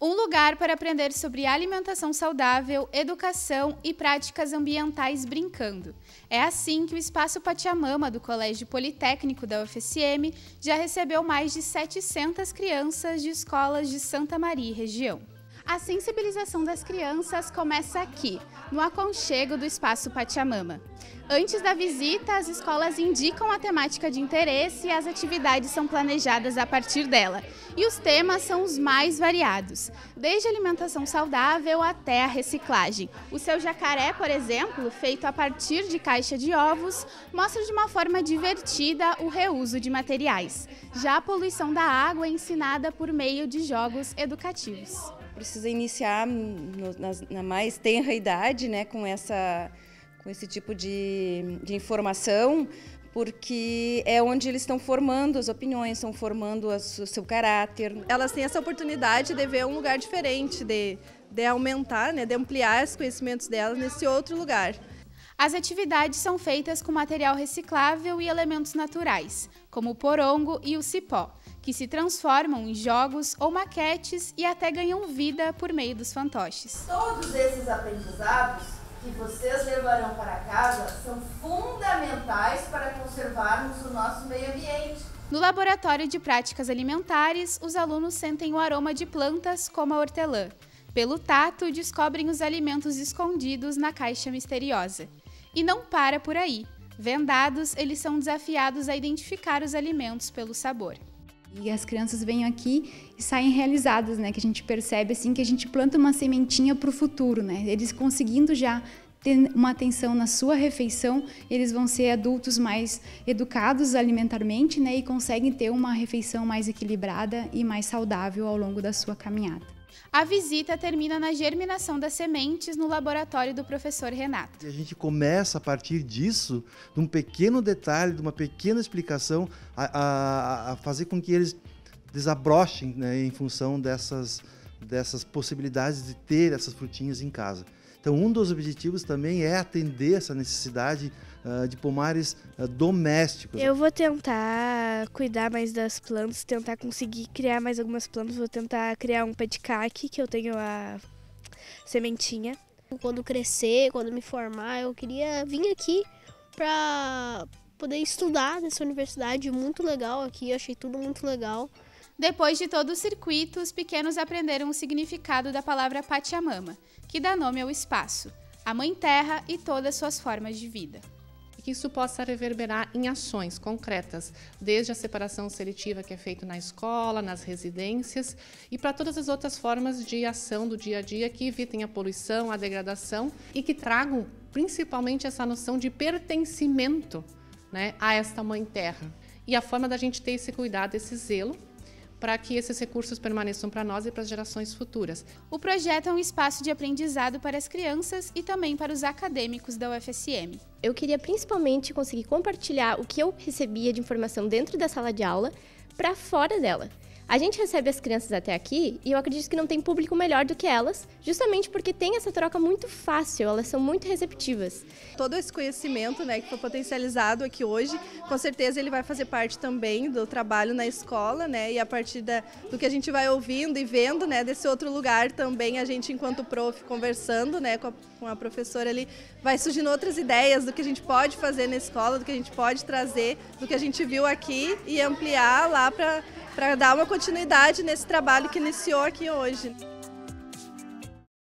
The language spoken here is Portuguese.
Um lugar para aprender sobre alimentação saudável, educação e práticas ambientais brincando. É assim que o Espaço Pachamama do Colégio Politécnico da UFSM já recebeu mais de 700 crianças de escolas de Santa Maria e região. A sensibilização das crianças começa aqui, no aconchego do Espaço Pachamama. Antes da visita, as escolas indicam a temática de interesse e as atividades são planejadas a partir dela. E os temas são os mais variados, desde alimentação saudável até a reciclagem. O seu jacaré, por exemplo, feito a partir de caixa de ovos, mostra de uma forma divertida o reuso de materiais. Já a poluição da água é ensinada por meio de jogos educativos precisa iniciar no, na, na, mais tenra idade, né, com essa com esse tipo de, de informação, porque é onde eles estão formando as opiniões, estão formando o seu caráter. Elas têm essa oportunidade de ver um lugar diferente, de, de aumentar, né, de ampliar os conhecimentos delas nesse outro lugar. As atividades são feitas com material reciclável e elementos naturais, como o porongo e o cipó, que se transformam em jogos ou maquetes e até ganham vida por meio dos fantoches. Todos esses aprendizados que vocês levarão para casa são fundamentais para conservarmos o nosso meio ambiente. No laboratório de práticas alimentares, os alunos sentem o aroma de plantas como a hortelã. Pelo tato, descobrem os alimentos escondidos na caixa misteriosa. E não para por aí. Vendados, eles são desafiados a identificar os alimentos pelo sabor. E as crianças vêm aqui e saem realizadas, né? Que a gente percebe assim que a gente planta uma sementinha para o futuro, né? Eles conseguindo já ter uma atenção na sua refeição, eles vão ser adultos mais educados alimentarmente, né? E conseguem ter uma refeição mais equilibrada e mais saudável ao longo da sua caminhada. A visita termina na germinação das sementes no laboratório do professor Renato. A gente começa a partir disso, de um pequeno detalhe, de uma pequena explicação, a, a, a fazer com que eles desabrochem né, em função dessas, dessas possibilidades de ter essas frutinhas em casa. Então, um dos objetivos também é atender essa necessidade uh, de pomares uh, domésticos. Eu vou tentar cuidar mais das plantas, tentar conseguir criar mais algumas plantas. Vou tentar criar um pé de caque, que eu tenho a sementinha. Quando crescer, quando me formar, eu queria vir aqui para poder estudar nessa universidade muito legal aqui. Eu achei tudo muito legal. Depois de todo o circuito, os pequenos aprenderam o significado da palavra Pachamama, que dá nome ao espaço, a Mãe Terra e todas suas formas de vida. Que isso possa reverberar em ações concretas, desde a separação seletiva que é feita na escola, nas residências e para todas as outras formas de ação do dia a dia que evitem a poluição, a degradação e que tragam principalmente essa noção de pertencimento né, a esta Mãe Terra. E a forma da gente ter esse cuidado, esse zelo para que esses recursos permaneçam para nós e para as gerações futuras. O projeto é um espaço de aprendizado para as crianças e também para os acadêmicos da UFSM. Eu queria principalmente conseguir compartilhar o que eu recebia de informação dentro da sala de aula para fora dela. A gente recebe as crianças até aqui e eu acredito que não tem público melhor do que elas, justamente porque tem essa troca muito fácil, elas são muito receptivas. Todo esse conhecimento né, que foi potencializado aqui hoje, com certeza ele vai fazer parte também do trabalho na escola, né? E a partir da, do que a gente vai ouvindo e vendo né, desse outro lugar também, a gente, enquanto prof, conversando né, com, a, com a professora ali, vai surgindo outras ideias do que a gente pode fazer na escola, do que a gente pode trazer, do que a gente viu aqui e ampliar lá para para dar uma continuidade nesse trabalho que iniciou aqui hoje.